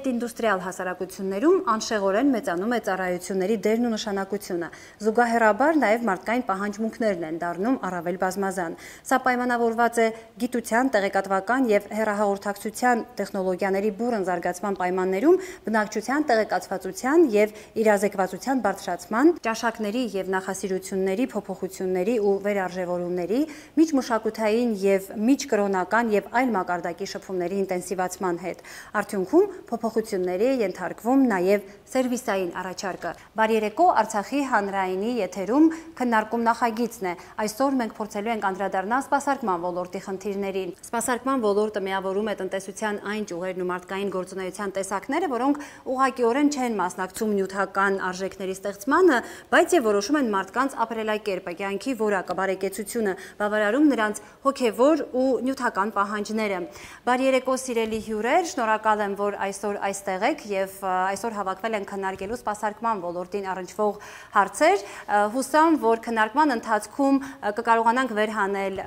Հետինդուստրիալ հասարակություններում անշեղորեն մեծանում է ծառայությունների դերն ու նշանակությունը։ Զուգահեռաբար նաև մարդկային պահանջմունքներն են դառնում առավել բազմազան։ Սա պայմանավորված է գիտության, տեղեկատվական եւ հեռահաղորդակցության տեխնոլոգիաների բուրըն զարգացման պայմաններում բնակչության տեղեկացվածության եւ իրազեկվածության բարձրացման, ճաշակների եւ նախասիրությունների փոփոխությունների ու վերարժևորումների, միջմշակութային եւ միջկրոնական եւ այլ մակարդակի շփումների ինտենսիվացման հետ։ Արդյունքում փոփոխությունների է ենթարկվում նաև սերվիսային առաջարկը։ Բարերեկո Արցախի հանրայինի եթերում քննարկում նախագիծն է։ Այսօր մենք փորձելու ենք անդրադառնալ սպասարկման ոլորտի խնդիրներին։ Սպասարկման ոլորտը միավորում է տնտեսության այն ճյուղերն ու մարդկային գործունեության տեսակները, որոնք ուղղակիորեն չեն մասնակցում նյութական արժեքների ստեղծմանը, բայց եւ որոշում են մարդկանց ապրելակերպը, կյանքի որակը, բարեկեցությունը, բավարարում նրանց հոգեվոր ու նյութական պահանջները։ Բարերեկո սիրելի հյուրեր, շնորհակալ եմ, որ այսօր այստեղ եք եւ այսօր հավաքվել են քննարկելու սպասարկման ոլորտին առնչվող հարցեր։ Հուսամ, որ քննարկման ընթացքում կկարողանանք վերհանել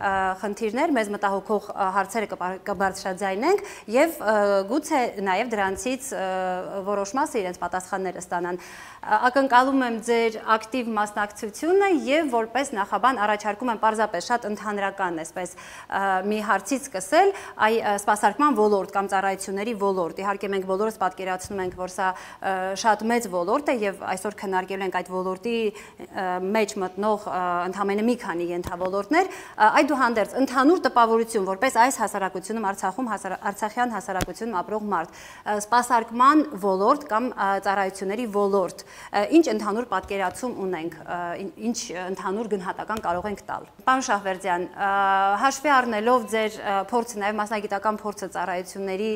խնդիրներ, մեզ մտահոգող հարցերը կբարձրաձայնենք եւ գուցե նաեւ դրանցից որոշ մասը իրենց պատասխանները ստանան։ Ակնկալում եմ ձեր ակտիվ մասնակցությունը եւ որպես նախաբան առաջարկում եմ պարզապես շատ ընդհանրական այսպես մի հարցից սկսել, այ սպասարկման ոլորտ կամ ծառայությունների ոլորտ։ Իհարկե մենք բոլորս պատկերացնում ենք, որ սա շատ մեծ ոլորտ է եւ այսօր քննարկելու ենք այդ ոլորտի մեջ մտնող ընդհանրապես մի քանի ենթավոլորտներ, այդուհանդերձ ընդհանուր տպավորություն, որպես այս հասարակությունում Արցախում Արցախյան հասարակությունում ապրող մարդ, սպասարկման ոլորտ կամ ծառայությունների ոլորտ, ինչ ընդհանուր պատկերացում ունենք, ինչ ընդհանուր գնահատական կարող ենք տալ։ Պարոն Շահվերդյան, հաշվի առնելով ձեր փորձը, նաև մասնագիտական փորձը ծառայությունների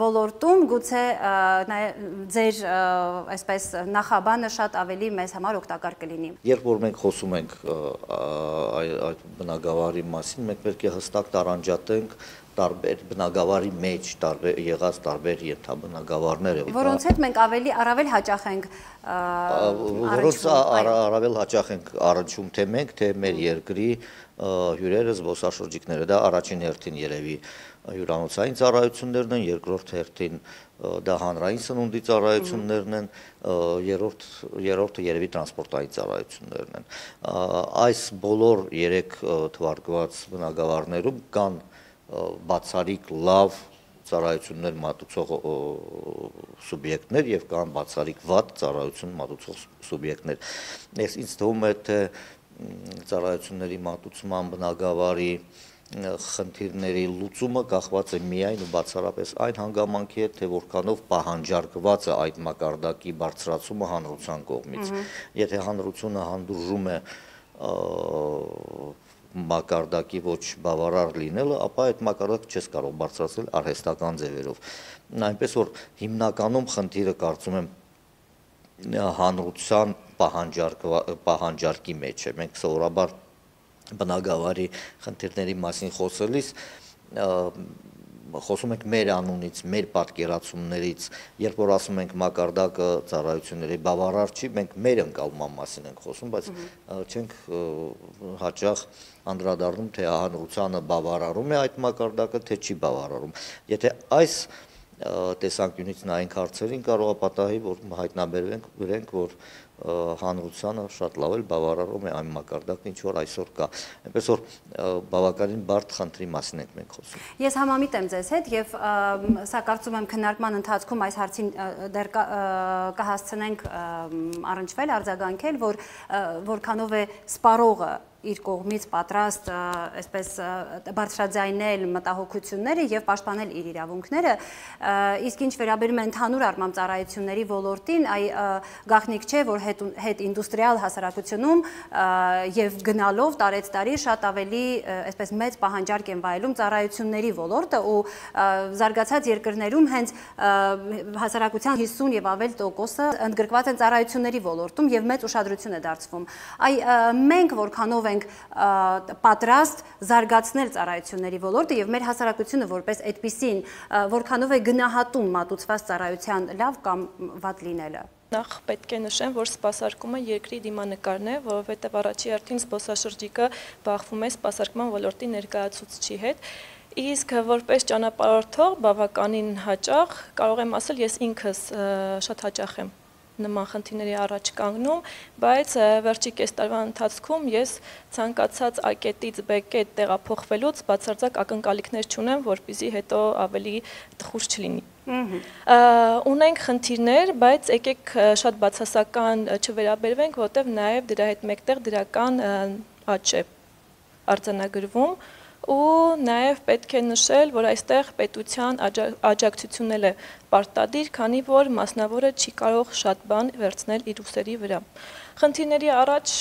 ոլորտում, գուցե ձեր այսպես նախաբանը շատ ավելի մեզ համար օգտակար կլինի։ Երբ որ մենք խոսում ենք այդ բնակավարի մասին, մենք պետք է հստակ տարանջատենք տարբեր բնակավարի մեջ տարբեր եղած տարբեր ենթաբնակավարները որոնց հետ մենք ավելի առավել հաճախ ենք որոնց առավել հաճախ ենք առնչում թե մենք թե մեր երկրի հյուրերը զբոսաշրջիկները դա առաջին հերթին երևի հյուրանոցային ծառայություններն են, երկրորդ հերթին դա հանրային սնունդի ծառայություններն են, երրորդ երրորդը երևի տրանսպորտային ծառայություններն են։ Այս բոլոր 3 թվարկված բնակավարներում կան բացարիք լավ ծառայություններ մատուցող սուբյեկտներ եւ կան բացարիք վատ ծառայություն մատուցող սուբյեկտներ։ Ես ինձ թվում է թե ծառայությունների մատուցման բնակավարի խնդիրների լուծումը կախված է միայն ու բացառապես այն հանգամանքի հետ, թե որքանով պահանջարկված է այդ մակարդակի բարձրացումը հանրության կողմից։ Եթե հանրությունը հանդուրժում է մակարդակի ոչ բավարար լինելը, ապա այդ մակարդակը չես կարող բարձրացնել արհեստական ձևերով։ Այնպես որ հիմնականում խնդիրը կարծում եմ հանրության պահանջարկի մեջ է։ Մենք սովորաբար բնագավառի խնդիրների մասին խոսելիս խոսում ենք մեր անունից, մեր պատկերացումներից, երբ որ ասում ենք մակարդակը ծառայությունների բավարար չի, մենք մեր ընկալման մասին ենք խոսում, բայց չենք հաճախ անդրադառնում, թե հանրությանը բավարարում է այդ մակարդակը, թե չի բավարարում։ Եթե այս տեսանկյունից նայենք հարցերին, կարող է պատահի, որ հայտնաբերվենք, գրենք, որ հանրությանը շատ լավ էլ բավարարում է այն մակարդակն, ինչ որ այսօր կա։ Այնպես որ բավականին բարդ խնդրի մասին ենք մենք խոսում։ Ես համամիտ եմ ձեզ հետ եւ սա կարծում եմ քննարկման ընթացքում այս հարցին դեռ կհասցնենք առնչվել, արձագանքել, որ որքանով է սպառողը իր կողմից պատրաստ այսպես բարձրաձայնել մտահոգությունները եւ պաշտպանել իր իրավունքները իսկ ինչ վերաբերում է ընդհանուր առմամբ ծառայությունների ոլորտին այ գաղտնիք չէ որ հետ հետ ինդուստրիալ հասարակությունում եւ գնալով տարեց տարի շատ ավելի այսպես մեծ պահանջարկ են վայելում ծառայությունների ոլորտը ու զարգացած երկրներում հենց հասարակության 50 եւ ավել տոկոսը ընդգրկված են ծառայությունների ոլորտում եւ մեծ ուշադրություն է դարձվում այ մենք որքանով ենք պատրաստ զարգացնել ծառայությունների ոլորտը եւ մեր հասարակությունը որպես այդպիսին որքանով է գնահատում մատուցված ծառայության լավ կամ վատ լինելը նախ պետք է նշեմ, որ սպասարկումը երկրի դիմանկարն է, որովհետև առաջի հերթին զբոսաշրջիկը բախվում է սպասարկման ոլորտի ներկայացուցչի հետ Իսկ որպես ճանապարհորդող բավականին հաճախ կարող եմ ասել, ես ինքս շատ հաճախ եմ նման խնդիրների առաջ կանգնում, բայց վերջի կես տարվա ընթացքում ես ցանկացած ակետից բեկետ տեղափոխվելուց բացարձակ ակնկալիքներ չունեմ, որpիսի հետո ավելի տխուր չլինի։ Ունենք խնդիրներ, բայց եկեք շատ բացասական չվերաբերվենք, որտեղ նաև դրա հետ մեկտեղ դրական աճ է արձանագրվում ու նաև պետք է նշել, որ այստեղ պետության աջակցությունն է պարտադիր, քանի որ մասնավորը չի կարող շատ բան վերցնել իր ուսերի վրա։ Խնդիրների առաջ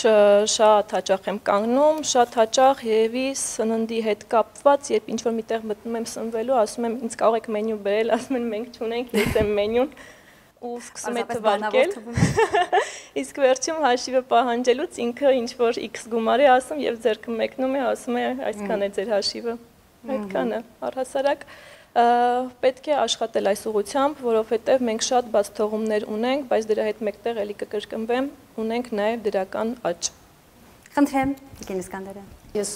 շատ հաճախ եմ կանգնում, շատ հաճախ երևի սննդի հետ կապված, երբ ինչ որ միտեղ մտնում եմ սնվելու, ասում եմ ինձ կարող եք մենյու բերել, ասում են մենք չունենք, ես եմ մենյուն ու սկսում է թվարկել։ Իսկ վերջում հաշիվը պահանջելուց ինքը ինչ որ X գումար է ասում եւ ձերքը մեկնում է, ասում է այսքան է ձեր հաշիվը։ Այդքանը առհասարակ պետք է աշխատել այս ուղությամբ, որովհետև մենք շատ բաց թողումներ ունենք, բայց դրա հետ մեկտեղ էլի կկրկնվեմ, ունենք նաև դրական աճ։ Խնդրեմ, Տիկին Իսկանդարյան։ Ես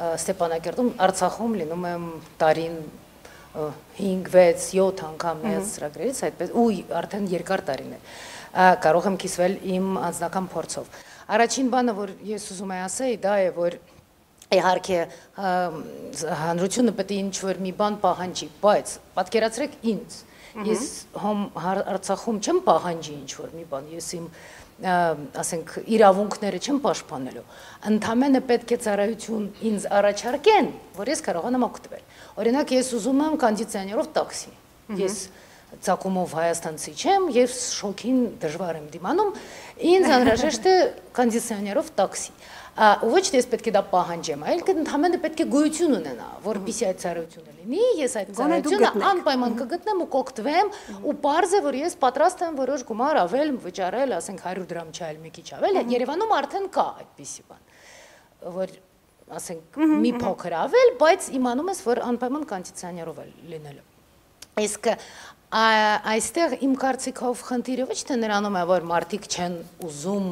Ստեփանակերտում Արցախում լինում եմ տարին 5, 6, 7 անգամ մեծ ծրագրերից, այդպես ու արդեն երկար տարիներ կարող եմ կիսվել իմ անձնական փորձով։ Առաջին բանը, որ ես ուզում եմ ասեի, դա է, որ իհարկե հանրությունը պետք է ինչ որ մի բան պահանջի, բայց պատկերացրեք ինձ ես հոմ Արցախում չեմ պահանջի ինչ որ մի բան, ես իմ ասենք իրավունքները չեմ պաշտպանելու։ Ընդամենը պետք է ծառայություն ինձ առաջարկեն, որ ես կարողանամ օգտվել։ Օրինակ ես ուզում եմ կոնդիցիոներով տաքսի։ Ես ցակումով հայաստանցի չեմ եւ շոքին դժվար եմ դիմանում։ Ինձ անհրաժեշտ է կոնդիցիոներով տաքսի ոչ թե ես պետք է դա պահանջեմ, այլ ընդհանրապես պետք է գոյություն ունենա, որպեսզի այդ ծառայությունը լինի, ես այդ ծառայությունը անպայման կգտնեմ ու կօգտվեմ ու པարզ է որ ես պատրաստ եմ որոշ գումար ավել վճարել, ասենք 100 դրամ չայել մի քիչ ավել, Երևանում արդեն կա այդպիսի բան, որ ասենք մի փոքր ավել, բայց իմանում ես որ անպայման կոնդիցիոներով է լինելու։ Իսկ այստեղ իմ կարծիքով խնդիրը ոչ թե նրանում է որ մարդիկ չեն ուզում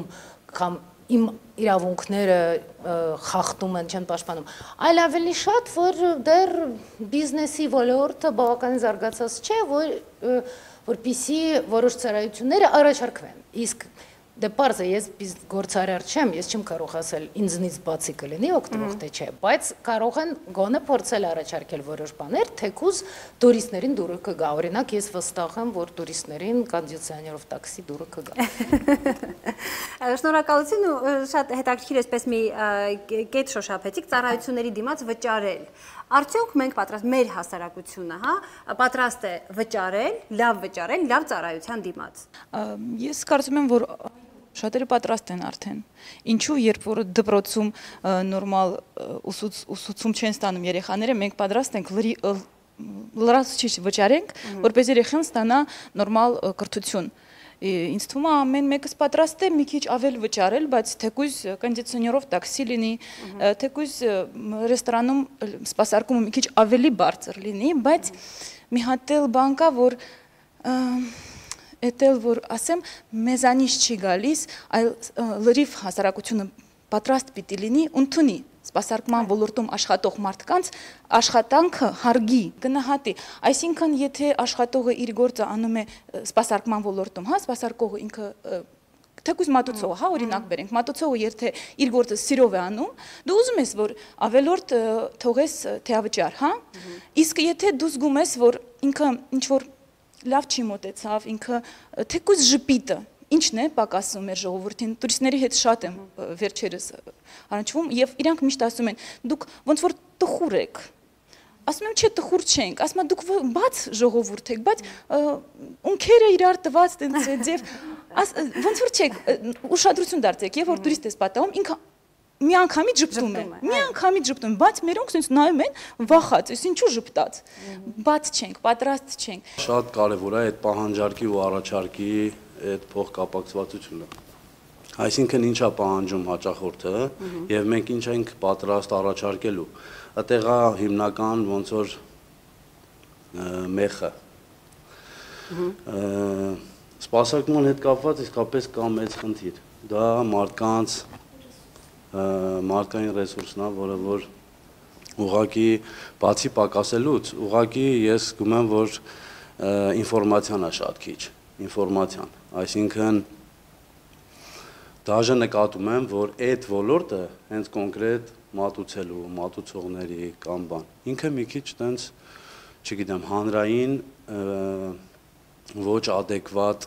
կամ իմ իրավունքները խախտում են, չեն պաշտպանում, այլ ավելի շատ, որ դեռ բիզնեսի ոլորտը բավականին զարգացած չէ, որ որպիսի որոշ ծառայությունները առաջարկվեն։ Իսկ Դե պարզ է, ես գործարար չեմ, ես չեմ կարող ասել ինձնից բացի կլինի օգտվող թե չէ, բայց կարող են գոնե փորձել առաջարկել որոշ բաներ, թեկուզ տուրիստներին դուրը կգա։ Օրինակ ես վստահ եմ, որ տուրիստներին կոնդիցիոներով տաքսի դուրը կգա։ Շնորհակալություն ու շատ հետաքրքիր էսպես մի կետ շոշափեցիք ծառայությունների դիմաց վճարել։ Արդյոք մենք պատրաստ մեր հասարակությունը, հա, պատրաստ է վճարել, լավ վճարել, լավ ծառայության դիմաց։ Ես կարծում եմ, որ Շատերը պատրաստ են արդեն։ Ինչու, երբ որ դպրոցում նորմալ ուսուց ուսուցում չեն ստանում երեխաները, մենք պատրաստ ենք լրի լրացուցիչ վճարենք, որպես երեխան ստանա նորմալ կրթություն ինձ թվում է ամեն մեկս պատրաստ է մի քիչ ավել վճարել, բայց թեկույզ կոնդիցիոներով տաքսի լինի, թեկույզ ռեստորանում սպասարկումը մի քիչ ավելի բարձր լինի, բայց մի հատ էլ բան կա, որ էտել որ ասեմ մեզանից չի գալիս, այլ լրիվ հասարակությունը պատրաստ պիտի լինի ընդունի սպասարկման ոլորտում աշխատող մարդկանց աշխատանքը հարգի, գնահատի։ Այսինքն, եթե աշխատողը իր գործը անում է սպասարկման ոլորտում, հա, սպասարկողը ինքը թեկուզ մատուցողը, հա, օրինակ բերենք, մատուցողը եթե իր գործը սիրով է անում, դու ուզում ես, որ ավելորդ թողես թեավճար, հա։ Իսկ եթե դու զգում ես, որ ինքը ինչ որ լավ չի մոտեցավ, ինքը թեկուզ ժպիտը ինչն է պակասում մեր ժողովրդին տուրիստների հետ շատ եմ վերջերս առնչվում եւ իրանք միշտ ասում են դուք ոնց որ տխուր եք ասում եմ չէ տխուր չենք ասում եմ դուք բաց ժողովուրդ եք բայց ունքերը իրար տված տենց ձև ոնց որ չեք ուշադրություն դարձեք եւ որ տուրիստ ես պատահում ինքը մի անգամից ճպտում է։ Մի անգամից ճպտում, բայց մերոնք sense նայում են վախած, ես ինչու ճպտած։ Բաց չենք, պատրաստ չենք։ Շատ կարևոր է այդ պահանջարկի ու առաջարկի այդ փոխկապակցվածությունը։ Այսինքն ինչա պահանջում հաճախորդը եւ մենք ինչ ենք պատրաստ առաջարկելու։ Այդտեղա հիմնական ոնց որ մեխը։ Սպասարկման հետ կապված իսկապես կա մեծ խնդիր։ Դա մարդկանց մարդկային ռեսուրսն է, որը որ ուղղակի բացի պակասելուց, ուղղակի ես զգում եմ, որ ինֆորմացիան է շատ քիչ, ինֆորմացիան, այսինքն դաժե նկատում եմ, որ այդ ոլորտը հենց կոնկրետ մատուցելու, մատուցողների կամ բան, ինքը մի քիչ տենց, չգիտեմ, հանրային ոչ adekvat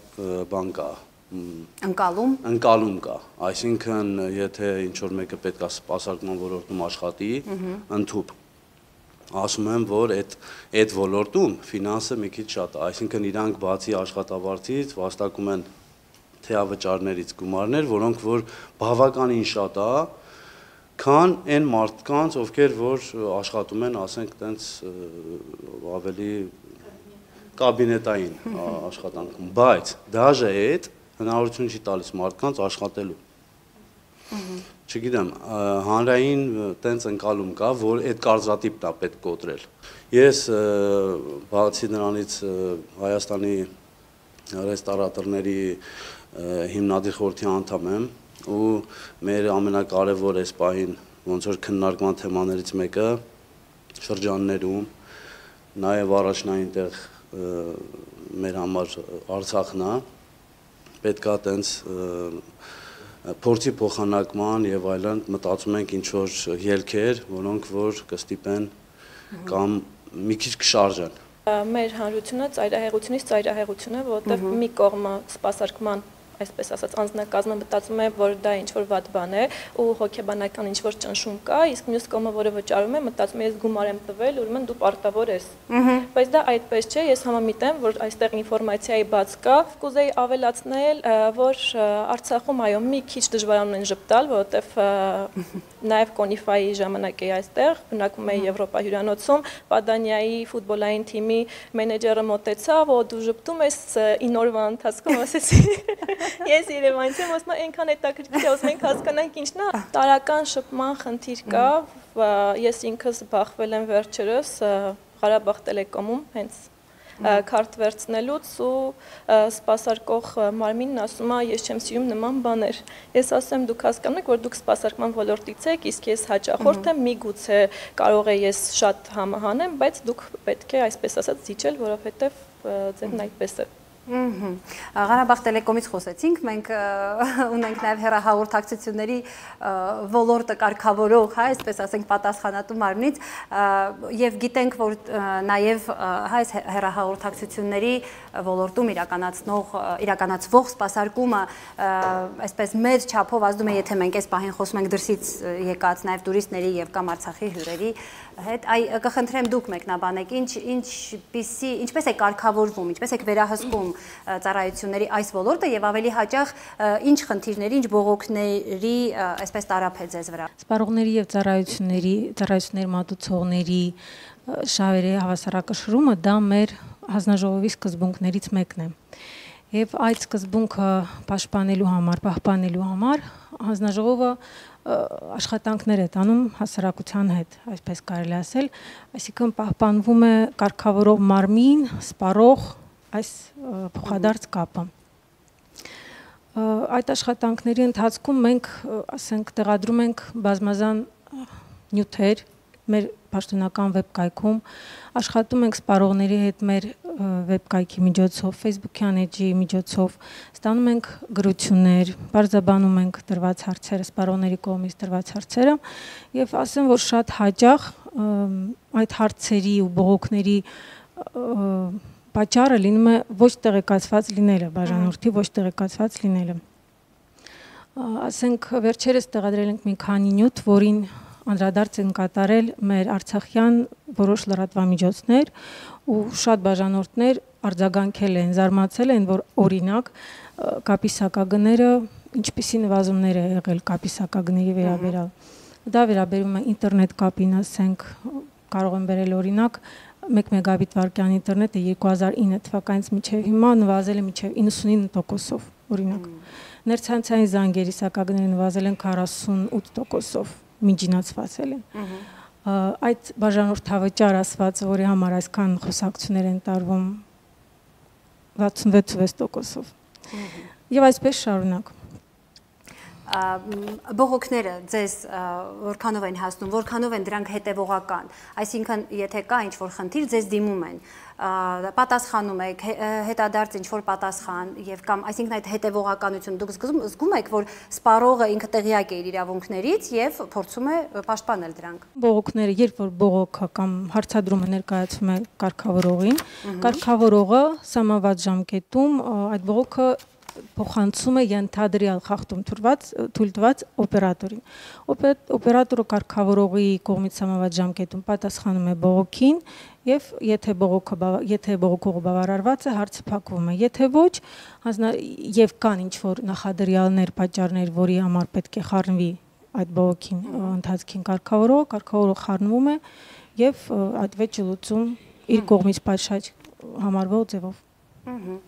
բան կա, ընկալում ընկալում կա այսինքն եթե ինչ որ մեկը պետքա սպասարկման ոլորտում աշխատի ընդཐུպ ասում եմ որ այդ այդ ոլորտում ֆինանսը մի քիչ շատ է այսինքն իրանք բացի աշխատավարձից վաստակում են թեավճարներից գումարներ որոնք որ բավականին շատ է քան այն մարդկանց ովքեր որ աշխատում են ասենք տենց ավելի կաբինետային աշխատանքում բայց դաժե այդ հնարավորություն չի տալիս մարդկանց աշխատելու։ Չգիտեմ, հանրային տենց ընկալում կա, որ այդ կարծրատիպն է պետք կոտրել։ Ես բացի նրանից Հայաստանի ռեստորատորների հիմնադիր խորհրդի անդամ եմ ու մեր ամենակարևոր այս պահին ոնց որ քննարկման թեմաներից մեկը շրջաններում նաև առաջնային տեղ մեր համար Արցախն է պետքա տենց փորձի փոխանակման եւ այլն մտածում ենք ինչ որ ելքեր, որոնք որ կստիպեն կամ մի քիչ կշարժեն մեր հանրությունը ծայրահեղությունից ծայրահեղություն է, որովհետև մի կողմը սպասարկման այսպես ասած անձնակազմը մտածում է, որ դա ինչ որ վատ բան է ու հոգեբանական ինչ որ ճնշում կա, իսկ մյուս կողմը, որը վճարում է, մտածում է ես գումար եմ տվել, ուրեմն դու պարտավոր ես։ Բայց դա այդպես չէ, ես համամիտ եմ, որ այստեղ ինֆորմացիայի բաց կա։ Կուզեի ավելացնել, որ Արցախում այո մի քիչ դժվարանում են ժպտալ, որովհետև նաև Կոնիֆայի ժամանակ էի այստեղ, բնակվում էի Եվրոպա հյուրանոցում, Պադանիայի ֆուտբոլային թիմի մենեջերը մտեցավ, ու դու ժպտում ես 9 օրվա ընթացքում, ասեցի Ես Երևանից եմ, ասում եմ, այնքան հետաքրքիր է, ասում ենք հասկանանք ինչն է։ Տարական շփման խնդիր կա, ես ինքս բախվել եմ վերջերս Ղարաբաղ տելեկոմում, հենց քարտ վերցնելուց ու սպասարկող մարմինն ասում է ես չեմ սիրում նման բաներ։ Ես ասեմ դուք հասկանաք որ դուք սպասարկման ոլորտից եք, իսկ ես հաճախորդ եմ, միգուցե կարող է ես շատ համահանեմ, բայց դուք պետք է այսպես ասած զիջել, որովհետև ձեն այդպես է։ Ղարաբաղ տելեկոմից խոսեցինք, մենք ունենք նաև հերահաղորդակցությունների ոլորտը կարգավորող, հա, այսպես ասենք, պատասխանատու մարմնից եւ գիտենք, որ նաև հա, այս հերահաղորդակցությունների ոլորտում իրականացնող իրականացվող սպասարկումը այսպես մեծ չափով ազդում է, եթե մենք այս պահին խոսում ենք դրսից եկած նաև տուրիստների եւ կամ Արցախի հյուրերի հետ, այ կխնդրեմ դուք մեկնաբանեք, ինչ ինչպիսի, ինչպես է կարգավորվում, ինչպես է վերահսկում ծառայությունների այս ոլորտը եւ ավելի հաճախ ինչ խնդիրների, ինչ բողոքների այսպես տարափ է ձեզ վրա։ Սպառողների եւ ծառայությունների, ծառայությունների մատուցողների շահերի հավասարակշռումը դա մեր հանձնաժողովի սկզբունքներից մեկն է։ Եվ այդ սկզբունքը պաշտպանելու համար, պահպանելու համար հանձնաժողովը աշխատանքներ է տանում հասարակության հետ, այսպես կարելի ասել, այսինքն պահպանվում է կարգավորող մարմին, սպառող այս փոխադարձ կապը այդ աշխատանքների ընթացքում մենք ասենք տեղադրում ենք բազմազան նյութեր մեր պաշտոնական վեբկայքում աշխատում ենք սպառողների հետ մեր վեբկայքի միջոցով, Facebook-յան էջի միջոցով ստանում ենք գրություններ, բարձաբանում ենք դրված հարցերը, սպառողների կողմից դրված հարցերը եւ ասեմ, որ շատ հաճախ այդ հարցերի ու բողոքների պատճառը լինում է ոչ տեղեկացված լինելը, բաժանորդի ոչ տեղեկացված լինելը ասենք վերջերս տեղադրել ենք մի քանի նյութ, որին անդրադարձ են կատարել մեր Արցախյան որոշ լրատվամիջոցներ ու շատ բաժանորդներ արձագանքել են, զարմացել են, որ օրինակ կապի սակագները ինչպիսի նվազումներ է եղել կապի սակագների վերաբերյալ։ Դա վերաբերում է ինտերնետ կապին, ասենք, կարող եմ վերել օրինակ 1 մեգաբիտ վարկյան ինտերնետը 2009 թվականից մինչև հիմա նվազել է մինչև 99%-ով, օրինակ։ Ներցանցային զանգերի սակագները նվազել են 48%-ով միջինացվածել են։ Այդ բաժանորդավճար ասված, որի համար այսքան խոսակցություններ են տարվում 66%-ով։ Եվ այսպես շարունակ։ բողոքները ձեզ որքանով են հասնում, որքանով են դրանք հետևողական։ Այսինքն, եթե կա ինչ-որ խնդիր, ձեզ դիմում են պատասխանում եք հետադարձ ինչ որ պատասխան եւ կամ այսինքն այդ հետևողականություն դուք զգում զգում եք որ սպարողը ինքը տեղյակ է իր իրավունքներից եւ փորձում է պաշտպանել դրանք բողոքները երբ որ բողոքը կամ հարցադրումը ներկայացվում է կարգավորողին կարգավորողը սահմանված ժամկետում այդ բողոքը փոխանցում է ենթադրյալ խախտում թուրված թույլ տված օպերատորին։ Օպերատորը կարգավորողի կողմից համաված ժամկետում պատասխանում է բողոքին եւ եթե բողոքը եթե բողոքողը բավարարված է, հարցը փակվում է։ Եթե ոչ, եւ կան ինչ որ նախադրյալներ, պատճառներ, որի համար պետք է խառնվի այդ բողոքին ընթացքին կարգավորողը, կարգավորողը խառնվում է եւ այդ վեճը լուծում իր կողմից պատշաճ համարվող ձևով։ Ահա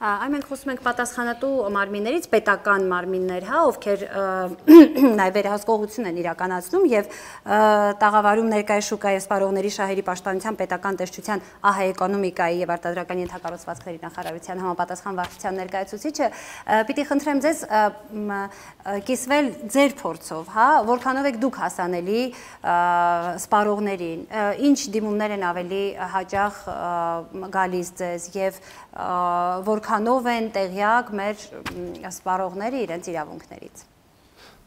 Այն մենք խոսում ենք պատասխանատու մարմիններից, պետական մարմիններ, հա, ովքեր նաև վերահսկողություն են իրականացնում եւ տաղավարում ներկայ շուկայի սպառողների շահերի պաշտպանության պետական տեսչության ԱՀ էկոնոմիկայի եւ արտադրական ենթակառուցվածքների նախարարության համապատասխան վարչության ներկայացուցիչը պիտի խնդրեմ ձեզ կիսվել ձեր փորձով, հա, որքանով եք դուք հասանելի սպառողներին, ինչ դիմումներ են ավելի հաճախ գալիս ձեզ եւ որքանով են տեղյակ մեր սպառողները իրենց իրավունքներից։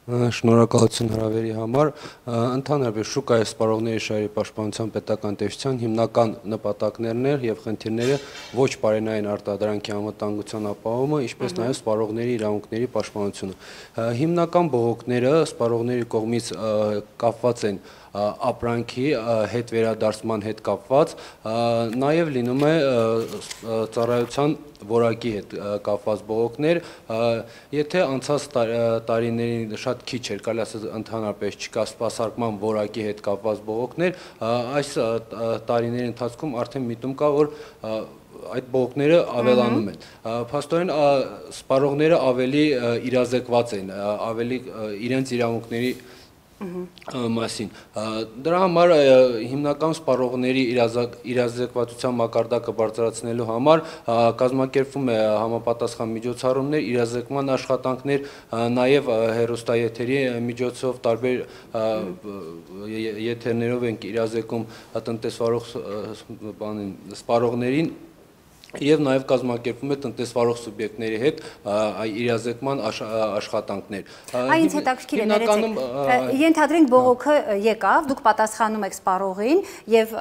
Շնորհակալություն հրավերի համար։ Ընդհանրապես շուկայի սպառողների շահերի պաշտպանության պետական տեսչության հիմնական նպատակներն էր եւ խնդիրները ոչ բարենային արտադրանքի անվտանգության ապահովումը, ինչպես նաեւ սպառողների իրավունքների պաշտպանությունը։ Հիմնական բողոքները սպառողների կողմից կապված են ապրանքի հետ վերադարձման հետ կապված, նաև լինում է ծառայության որակի հետ կապված բողոքներ, եթե անցած տարիներին շատ քիչ էր, կարելի ասել ընդհանրապես չկա սպասարկման որակի հետ կապված բողոքներ, այս տարիների ընթացքում արդեն միտում կա, որ այդ բողոքները ավելանում են։ Փաստորեն սպառողները ավելի իրազեկված են, ավելի իրենց իրավունքների մասին։ Դրա համար հիմնական սպառողների իրազեկվածության մակարդակը բարձրացնելու համար կազմակերպվում է համապատասխան միջոցառումներ, իրազեկման աշխատանքներ, նաև հերոստայեթերի միջոցով տարբեր եթերներով ենք իրազեկում տնտեսվարող սպառողներին եւ նաեւ կազմակերպվում է տնտեսվարող սուբյեկտների հետ իրազեկման աշխատանքներ։ Այնց հետաքրքիր է ներեցեք։ Ենթադրենք բողոքը եկավ, դուք պատասխանում եք սպառողին եւ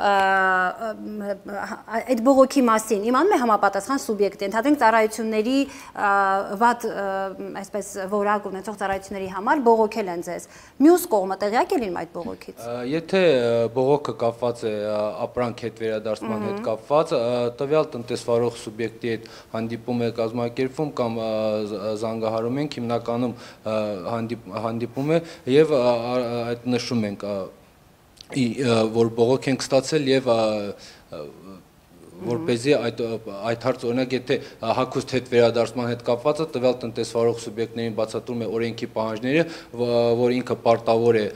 այդ բողոքի մասին իմանում է համապատասխան սուբյեկտը։ Ենթադրենք ծառայությունների վատ այսպես որակ ունեցող ծառայությունների համար բողոքել են ձեզ։ Մյուս կողմը տեղյակ լինում այդ բողոքից։ Եթե բողոքը կապված է ապրանք հետ վերադարձման հետ կապված, տվյալ տնտեսվարող վարող սուբյեկտի հետ հանդիպում է կազմակերպվում կամ զանգահարում ենք, հիմնականում հանդիպում է եւ այդ նշում ենք որ բողոք ենք ստացել եւ որ เป զի այդ այդ հարց օրինակ եթե հակուստ հետ վերադարձման հետ կապվածը տվյալ տնտեսվարող սուբյեկտներին բացատրում է օրենքի պահանջները, որ ինքը պարտավոր է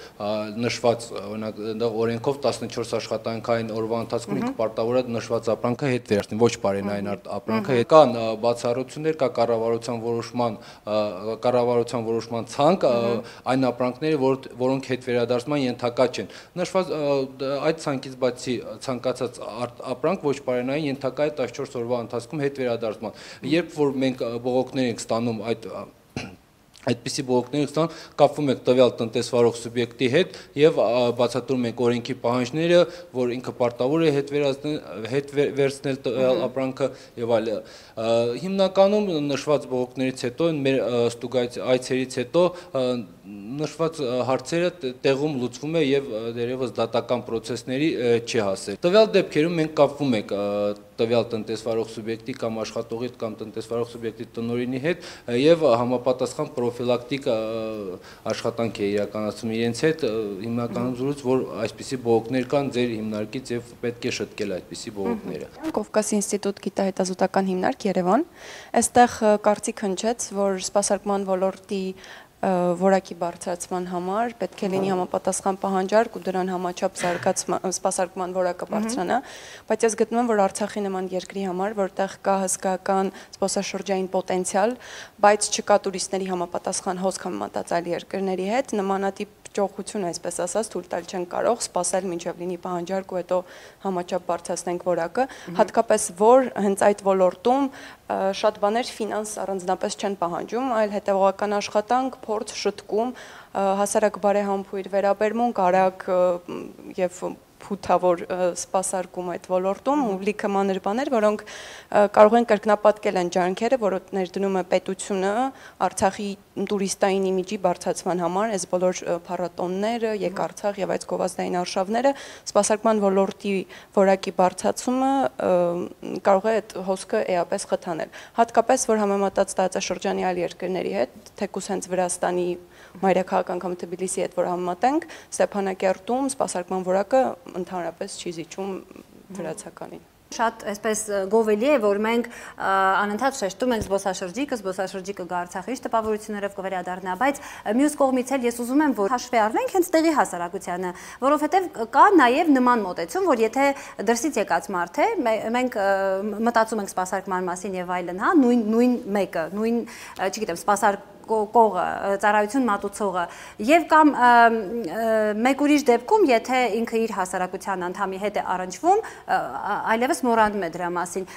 նշված օրինակ այնտեղ օրենքով 14 աշխատանքային օրվա ընթացքում ինքը պարտավոր է նշված ապրանքը հետ վերցնել, ոչ բարենային ապրանքը։ Կան բացառություններ, կա կառավարության որոշման կառավարության որոշման ցանկ այն ապրանքները, որ որոնք հետ վերադարձման ենթակա չեն։ Նշված այդ ցանկից բացի ցանկացած ապրանք ոչ բարենային տարիներին ենթակա է 14 օրվա ընթացքում հետ վերադարձման։ Երբ որ մենք բողոքներ ենք ստանում այդ այդպիսի բողոքներից տան կապվում եք տվյալ տնտեսվարող սուբյեկտի հետ եւ բացատրում եք օրենքի պահանջները, որ ինքը պարտավոր է հետ վերացնել, հետ վերցնել տվյալ ապրանքը եւ այլ։ Հիմնականում նշված բողոքներից հետո մեր ստուգայց այցերից հետո նշված հարցերը տեղում լուծվում է եւ դերևս դատական process-ների չի հասել։ Տվյալ դեպքերում մենք կապվում ենք տվյալ տնտեսվարող սուբյեկտի կամ աշխատողի կամ տնտեսվարող սուբյեկտի տնօրինի հետ եւ համապատասխան պրոֆիլակտիկ աշխատանք է իրականացում իրենց հետ հիմնականում զրույց որ այսպիսի բողոքներ կան ձեր հիմնարկից եւ պետք է շտկել այդպիսի բողոքները Կովկաս ինստիտուտ գիտահետազոտական հիմնարկ Երևան այստեղ կարծիք հնչեց որ սպասարկման ոլորտի որակի բարձրացման համար պետք է լինի համապատասխան պահանջարկ ու դրան համաչափ զարգացման սպասարկման որակը բարձրանա, բայց ես գտնում եմ, որ Արցախի նման երկրի համար, որտեղ կա հսկական սպասաշրջային պոտենցիալ, բայց չկա տուրիստների համապատասխան հոսք համեմատած այլ երկրների հետ, նմանատիպ ճոխություն, այսպես ասած, թույլ տալ չեն կարող, սпасել մինչև լինի պահանջարկ ու հետո համաչափ բարձրացնենք որակը, հատկապես որ հենց այդ ոլորտում շատ բաներ ֆինանս առանձնապես չեն պահանջում, այլ հետևողական աշխատանք, փորձ, շտկում, հասարակ բարեհամբույր վերաբերմունք, արագ եւ փութավոր սպասարկում այդ ոլորտում ու լիքը մանր բաներ, որոնք կարող են կրկնապատկել են ջանքերը, որոնք ներդնում է պետությունը Արցախի տուրիստային իմիջի բարձրացման համար, այս բոլոր փառատոնները, եկ Արցախ եւ այս գովազդային արշավները, սպասարկման ոլորտի որակի բարձրացումը կարող է այդ հոսքը էապես խթանել։ Հատկապես որ համեմատած տարածաշրջանի այլ երկրների հետ, թեկուս հենց Վրաստանի մայրաքաղաք անգամ Թբիլիսի հետ որ համեմատենք, Ստեփանակերտում սպասարկման որակը ընդհանրապես չի զիջում վրացականին շատ այսպես գովելի է, որ մենք անընդհատ շեշտում ենք զբոսաշրջիկը, զբոսաշրջիկը Գարցախի տպավորություններով կվերադառնա, բայց մյուս կողմից էլ ես ուզում եմ, որ հաշվի առնենք հենց տեղի հասարակությանը, որովհետև կա նաև նման մոտեցում, որ եթե դրսից եկած մարդ է, մենք մտածում ենք սպասարկման մասին եւ այլն, հա, նույն նույն մեկը, նույն, չգիտեմ, սպասարկ կողը, ծառայություն մատուցողը եւ կամ մեկ ուրիշ դեպքում, եթե ինքը իր հասարակության անդամի հետ է առնչվում, այլևս մոռանում է դրա մասին։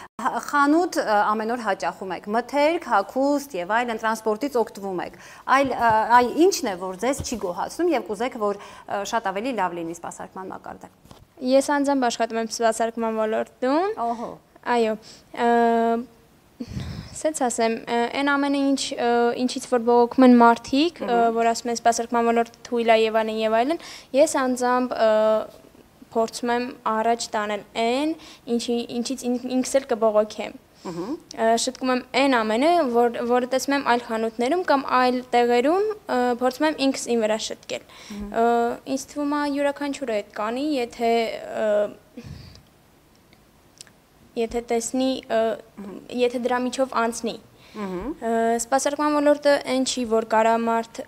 Խանութ ամեն օր հաճախում եք, մթերք, հագուստ եւ այլն տրանսպորտից օգտվում եք։ Այլ այ ինչն է, որ ձեզ չի գոհացնում եւ կուզեք, որ շատ ավելի լավ լինի սպասարկման մակարդակ։ Ես անձամբ աշխատում եմ սպասարկման ոլորտում։ Ահա։ Այո Սենց ասեմ, այն ամենը ինչ ինչից որ բողոքում են մարդիկ, որ ասում են սպասարկման ոլորտ թույլ է եւ այլն եւ այլն, ես անձամբ փորձում եմ առաջ տանել այն, ինչի ինչից ինքս էլ կբողոքեմ։ Շտկում եմ այն ամենը, որ որը տեսնում եմ այլ խանութներում կամ այլ տեղերում, փորձում եմ ինքս ին վրա շտկել։ Ինձ թվում է յուրաքանչյուրը այդ կանի, եթե եթե տեսնի, եթե դրա միջով անցնի։ Սպասարկման ոլորտը այն չի, որ կարա մարդ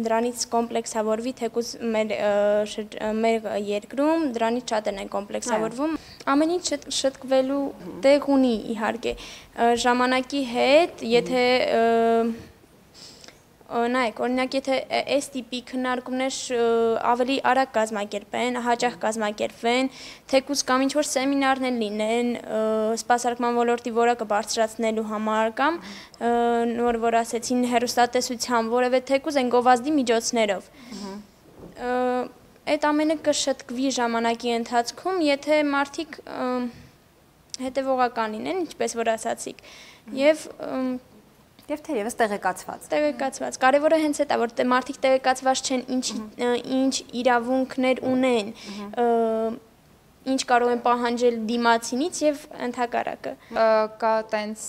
դրանից կոմպլեքսավորվի թեկուզ մեր մեր երկրում դրանից շատ են կոմպլեքսավորվում ամեն ինչ շտկվելու տեղ ունի իհարկե ժամանակի հետ եթե նայեք, օրինակ եթե այս տիպի քննարկումներ ավելի արագ կազմակերպեն, հաճախ կազմակերպվեն, թեկուզ կամ ինչ որ սեմինարներ լինեն, սպասարկման ոլորտի որակը բարձրացնելու համար կամ նոր որ ասեցին հերոստատեսության որևէ թեկուզ են գովազդի միջոցներով։ Այդ ամենը կշտկվի ժամանակի ընթացքում, եթե մարդիկ հետևողական լինեն, ինչպես որ ասացիք, եւ Եվ թերևս տեղեկացված։ Տեղեկացված։ Կարևորը հենց այդ է, որ մարդիկ տեղեկացված չեն ինչ ինչ իրավունքներ ունեն ինչ կարող են պահանջել դիմացինից եւ ընդհակառակը կա տենց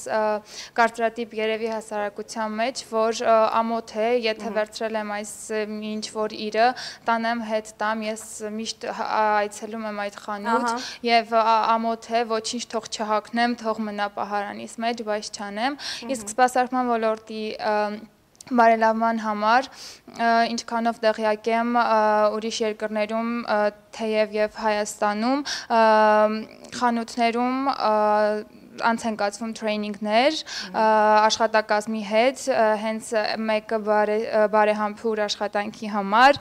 կարծրատիպ երևի հասարակության մեջ որ ամոթ է եթե վերցրել եմ այս ինչ որ իրը տանեմ հետ տամ ես միշտ այցելում եմ այդ խանութ եւ ամոթ է ոչինչ թող չհակնեմ թող մնա պահարանիս մեջ բայց չանեմ իսկ սպասարկման ոլորտի բարելավման համար ինչքանով տեղյակ եմ ուրիշ երկրներում թեև եւ Հայաստանում խանութներում անց են կացվում տրեյնինգներ աշխատակազմի հետ հենց մեկը բարեհամբույր աշխատանքի համար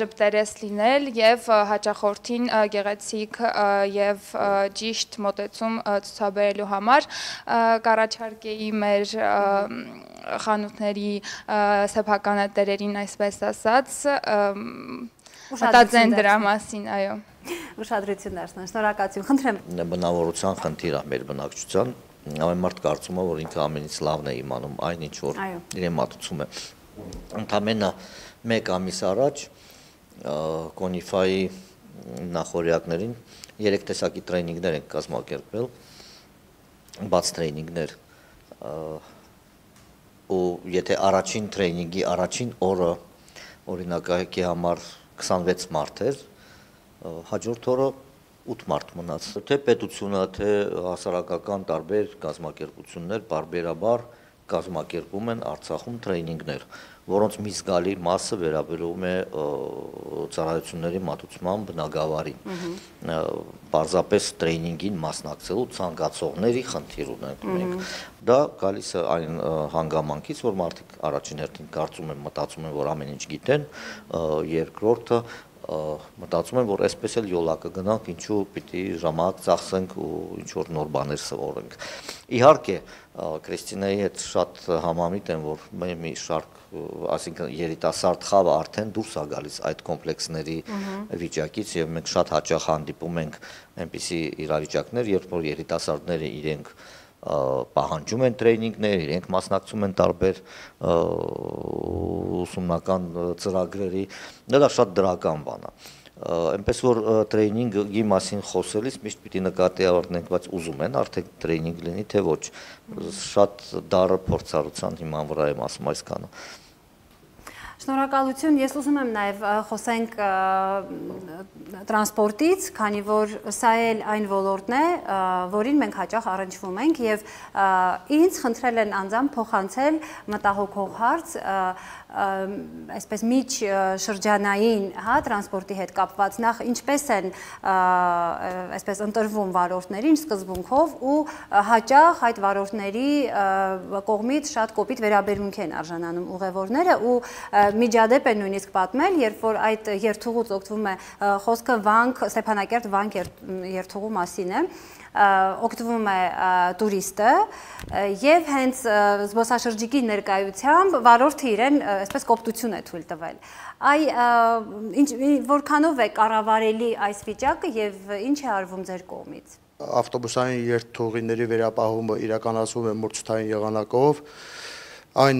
ժպտերես լինել եւ հաճախորդին գեղեցիկ եւ ճիշտ մոտեցում ցուցաբերելու համար կառաջարկեի մեր խանութների սեփականատերերին այսպես ասած մտածեն դրա մասին, այո ուշադրություն դարձնեն։ Շնորհակալություն։ Խնդրեմ։ Բնավորության խնդիր է մեր բնակչության։ Ամեն մարդ կարծում է, որ ինքը ամենից լավն է իմանում այն ինչ որ իրեն մատուցում է։ Ընդամենը 1 ամիս առաջ Կոնիֆայի նախորյակներին երեք տեսակի տրեյնինգներ են կազմակերպել, բաց տրեյնինգներ ու եթե առաջին տրեյնինգի առաջին օրը օրինակի համար 26 մարդ էր, հաջորդ օրը 8 մարդ մնաց։ Թե պետությունը, թե հասարակական տարբեր կազմակերպություններ բարբերաբար կազմակերպում են Արցախում տրեյնինգներ։ որոնց մի զգալի մասը վերաբերում է ծառայությունների մատուցման բնագավառին։ Պարզապես տրեյնինգին մասնակցելու ցանկացողների խնդիր ունենք մենք։ Դա գալիս է այն հանգամանքից, որ մարդիկ առաջին հերթին կարծում են, մտածում են, որ ամեն ինչ գիտեն, երկրորդը մտածում եմ, որ այսպես էլ յոլա կգնանք, ինչու պիտի ժամանակ ծախսենք ու ինչ որ նոր բաներ սովորենք։ Իհարկե, Կրիստինայի հետ շատ համամիտ եմ, որ մեր մի շարք, ասինքն երիտասարդ խավը արդեն դուրս է գալիս այդ կոմպլեքսների վիճակից եւ մենք շատ հաճախ հանդիպում ենք այնպիսի իրավիճակներ, երբ որ երիտասարդները իրենք պահանջում են տրեյնինգներ, իրենք մասնակցում են տարբեր ուսումնական ծրագրերի, դա շատ դրական բան է այնպես որ տրեյնինգի մասին խոսելիս միշտ պիտի նկատի առնենք, բայց ուզում են արդեն տրեյնինգ լինի, թե ոչ։ Շատ դառը փորձառության հիման վրա եմ ասում այս կանը։ Շնորհակալություն։ Ես ուզում եմ նաև խոսենք տրանսպորտից, քանի որ սա էլ այն ոլորտն է, որին մենք հաճախ առնչվում ենք եւ ինձ խնդրել են անձամբ փոխանցել մտահոգող հարց, այսպես միջ շրջանային, հա, տրանսպորտի հետ կապված նախ ինչպես են այսպես ընտրվում վարորդներին սկզբունքով ու հաճախ այդ վարորդների կողմից շատ կոպիտ վերաբերմունք են արժանանում ուղևորները ու միջադեպ են նույնիսկ պատմել, երբ որ այդ երթուղուց օգտվում է խոսքը վանք Ստեփանակերտ վանք երթուղու մասին է օգտվում է տուրիստը եւ հենց զբոսաշրջիկի ներկայությամբ վարորդը իրեն այսպես կոպտություն է թույլ տվել։ Այ ինչ որքանով է կառավարելի այս վիճակը եւ ինչ է արվում ձեր կողմից։ Ավտոբուսային երթուղիների վերապահումը իրականացվում է մուրցութային եղանակով այն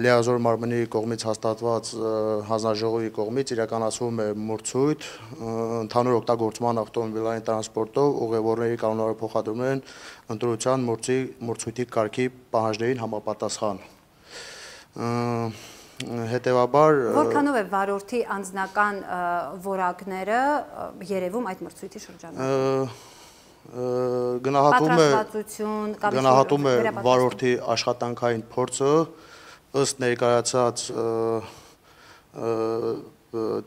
լիազոր մարմնի կողմից հաստատված հանձնաժողովի կողմից իրականացվում է մրցույթ ընդհանուր օգտագործման ավտոմոբիլային տրանսպորտով ուղևորների կանոնավոր փոխադրումն ընտրության մրցի մրցույթի կարգի պահանջներին համապատասխան հետևաբար որքանով է վարորդի անձնական որակները երևում այդ մրցույթի շրջանում գնահատում է գնահատում է վարորդի աշխատանքային փորձը ըստ ներկայացած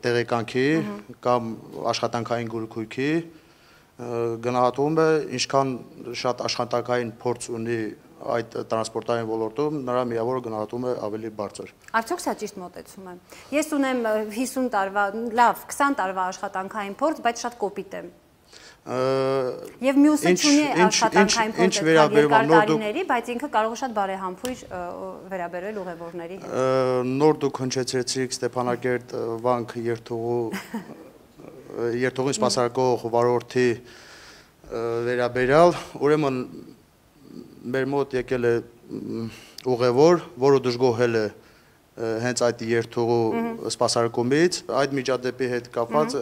տեղեկանքի կամ աշխատանքային գույքի գնահատում է ինչքան շատ աշխատանքային փորձ ունի այդ տրանսպորտային ոլորտում նրա միավորը գնահատում է ավելի բարձր։ Արդյոք սա ճիշտ մոտեցում է։ Ես ունեմ 50 տարվա, լավ, 20 տարվա աշխատանքային փորձ, բայց շատ կոպիտ եմ Եվ մյուսը ունի աշխատանքային փորձ երկար տարիների, բայց ինքը կարող է շատ բարեհամբույր վերաբերել ուղևորների հետ։ Նոր դուք հնչեցրեցիք Ստեփանակերտ վանք երթուղու երթուղին սպասարկող վարորդի վերաբերյալ, ուրեմն մեր մոտ եկել է ուղևոր, որը դժգոհել է հենց այդ երթուղու սպասարկումից, այդ միջադեպի հետ կապված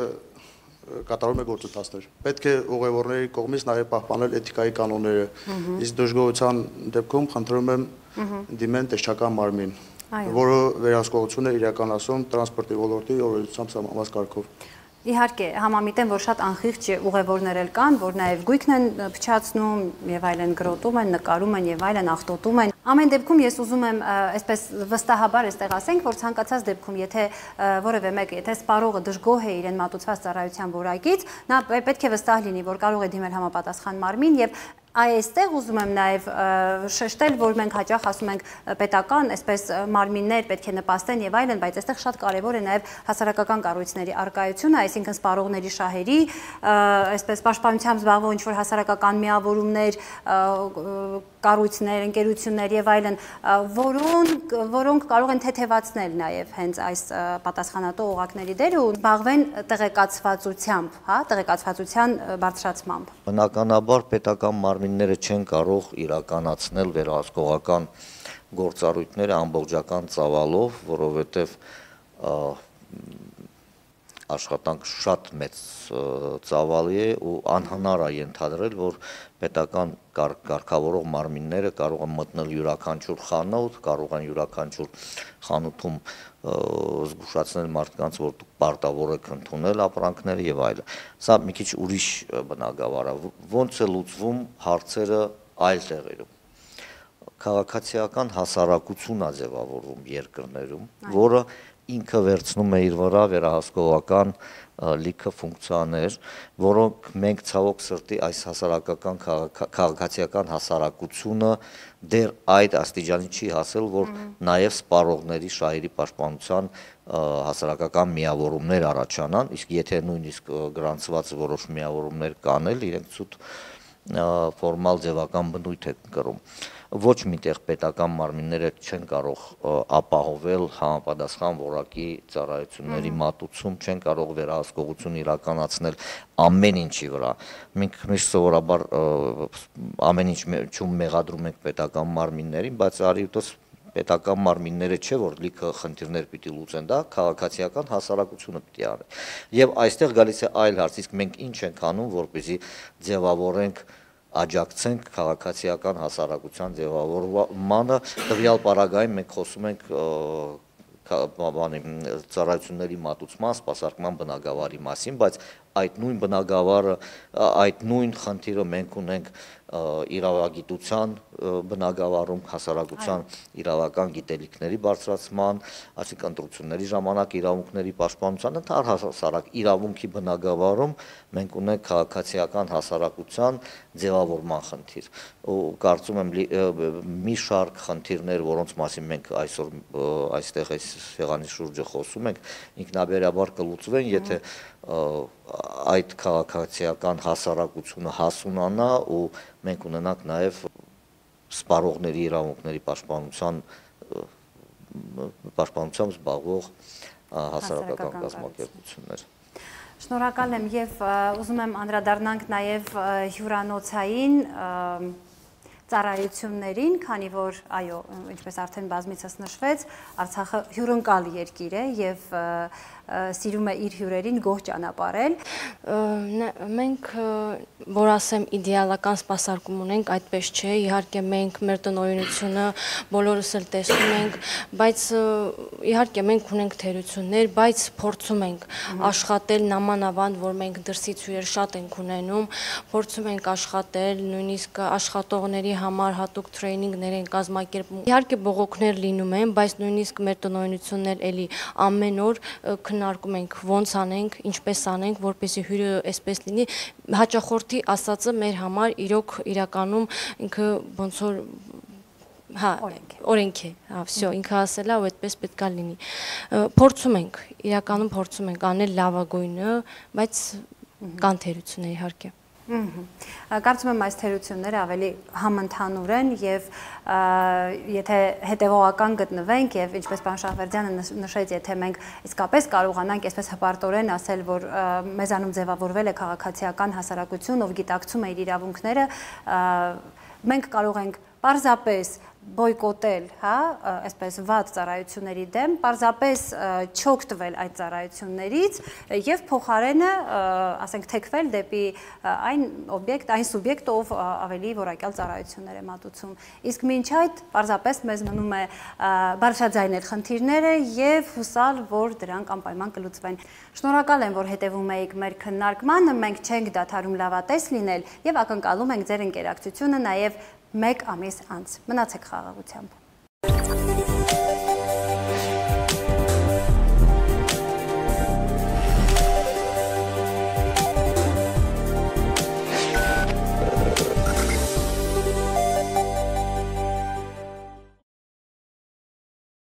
կատարում է գործընթացներ։ Պետք է ուղևորների կողմից նաև պահպանել էթիկայի կանոնները։ Իսկ դժգոհության դեպքում խնդրում եմ դիմեն տեսչական մարմին, որը վերահսկողություն է իրականացում տրանսպորտի ոլորտի օրենսությամբ սահմանված կարգով։ Իհարկե, համամիտ եմ, որ շատ անխիղճ ուղևորներ էլ կան, որ նաև գույքն են փչացնում եւ այլն գրոտում են, նկարում են եւ այլն ախտոտում են։ Ամեն դեպքում ես ուզում եմ այսպես վստահաբար այստեղ ասենք, որ ցանկացած դեպքում, եթե որևէ մեկը, եթե սպառողը դժգոհ է իրեն մատուցված ծառայության որակից, նա պետք է վստահ լինի, որ կարող է դիմել համապատասխան մարմին եւ այստեղ ուզում եմ նաև շեշտել, որ մենք հաճախ ասում ենք պետական, այսպես մարմիններ պետք է նպաստեն եւ այլն, բայց այստեղ շատ կարեւոր է նաև հասարակական կառույցների արկայությունը, այսինքն սպառողների շահերի, այսպես պաշտպանությամբ զբաղվող ինչ որ հասարակական միավորումներ, կառույցներ, ընկերություններ եւ այլն, որոնք որոնք կարող են թեթևացնել նաեւ հենց այս պատասխանատու օղակների դերը ու զբաղվեն տեղեկացվածությամբ, հա, տեղեկացվածության բարձրացմամբ։ Բնականաբար պետական մարմինները չեն կարող իրականացնել վերահսկողական գործառույթները ամբողջական ծավալով, որովհետեւ աշխատանք շատ մեծ ծավալի է ու անհնար է ենթադրել, որ պետական կարգավորող մարմինները կարող են մտնել յուրաքանչյուր խանութ, կարող են յուրաքանչյուր խանութում զգուշացնել մարդկանց, որ դուք պարտավոր եք ընդունել ապրանքները եւ այլն։ Սա մի քիչ ուրիշ բնագավառ է։ Ոնց է լուծվում հարցերը այլ տեղերում։ քաղաքացիական հասարակություն է ձևավորվում երկրներում, որը ինքը վերցնում է իր վրա վերահսկողական լիքը ֆունկցիաներ, որոնք մենք ցավոք սրտի այս հասարակական քաղաքացիական հասարակությունը դեռ այդ աստիճանի չի հասել, որ նաև սպառողների շահերի պաշտպանության հասարակական միավորումներ առաջանան, իսկ եթե նույնիսկ գրանցված որոշ միավորումներ կան, իրենք ցույց ֆորմալ ձևական բնույթ է կրում ոչ միտեղ պետական մարմինները չեն կարող ապահովել համապատասխան որակի ծառայությունների մատուցում, չեն կարող վերահսկողություն իրականացնել ամեն ինչի վրա։ Մենք միշտ սովորաբար ամեն ինչում մեղադրում ենք պետական մարմիններին, բայց արի ուտես պետական մարմինները չէ որ լիքը խնդիրներ պիտի լուծեն, դա քաղաքացիական հասարակությունը պիտի արի։ Եվ այստեղ գալիս է այլ հարց, իսկ մենք ինչ ենք անում, որպեսզի ձևավորենք աջակցենք քաղաքացիական հասարակության ձևավորմանը տվյալ պարագայում մենք խոսում ենք բանի ծառայությունների մատուցման, սպասարկման բնակավարի մասին, բայց այդ նույն բնակավարը, այդ նույն խնդիրը մենք ունենք իրավագիտության բնակավարում հասարակության իրավական գիտելիքների բարձրացման, այսինքն ընտրությունների ժամանակ իրավունքների պաշտպանության ընդհանրահասարակ իրավունքի բնակավարում մենք ունենք քաղաքացիական հասարակության ձևավորման խնդիր։ Ու կարծում եմ մի շարք խնդիրներ, որոնց մասին մենք այսօր այստեղ այս սեղանի շուրջը խոսում ենք, ինքնաբերաբար կլուծվեն, եթե այդ քաղաքացիական հասարակությունը հասունանա ու մենք ունենանք նաև սպառողների իրավունքների պաշտպանության պաշտպանությամբ զբաղվող հասարակական կազմակերպություններ։ Շնորհակալ եմ եւ ուզում եմ անդրադառնանք նաեւ հյուրանոցային ծառայություններին, քանի որ այո, ինչպես արդեն բազմիցս նշվեց, Արցախը հյուրընկալ երկիր է եւ սիրում է իր հյուրերին գոհ ճանապարհել։ Մենք որ ասեմ իդեալական սպասարկում ունենք, այդպես չէ, իհարկե մենք մեր տնօրինությունը բոլորս էլ տեսնում ենք, բայց իհարկե մենք ունենք թերություններ, բայց փորձում ենք աշխատել նամանավանդ, որ մենք դրսից հյուրեր շատ ենք ունենում, փորձում ենք աշխատել, նույնիսկ աշխատողների համար հատուկ տրեյնինգներ են կազմակերպում։ Իհարկե բողոքներ լինում են, բայց նույնիսկ մեր տնօրինությունն էլ էլի ամեն օր քն քննարկում ենք ոնց անենք, ինչպես անենք, որպեսզի հյուրը այսպես լինի։ Հաճախորդի ասածը մեր համար իրոք իրականում ինքը ոնց որ հա օրենք է հա վсё ինքը ասելա ու այդպես պետքա լինի փորձում ենք իրականում փորձում ենք անել լավագույնը բայց կան թերություններ իհարկե Կարծում եմ այս թերությունները ավելի համընդհանուր են եւ եթե հետեւողական գտնվենք եւ ինչպես պարոն Շահվերդյանը նշեց, եթե մենք իսկապես կարողանանք այսպես հպարտորեն ասել, որ մեզանում ձևավորվել է քաղաքացիական հասարակություն, ով գիտակցում է իր իրավունքները, մենք կարող ենք պարզապես բոյկոտել, հա, այսպես վատ ծառայությունների դեմ, պարզապես չօգտվել այդ ծառայություններից եւ փոխարենը, ասենք, թեքվել դեպի այն օբյեկտ, այն սուբյեկտ, ով ավելի որակյալ ծառայություններ է մատուցում։ Իսկ մինչ այդ պարզապես մեզ մնում է բարձրաձայնել խնդիրները եւ հուսալ, որ դրանք անպայման կլուծվեն։ Շնորհակալ եմ, որ հետևում եք մեր քննարկմանը, մենք չենք դադարում լավատես լինել եւ ակնկալում ենք ձեր ընկերակցությունը նաեւ 1 ամիս անց։ Մնացեք խաղաղությամբ։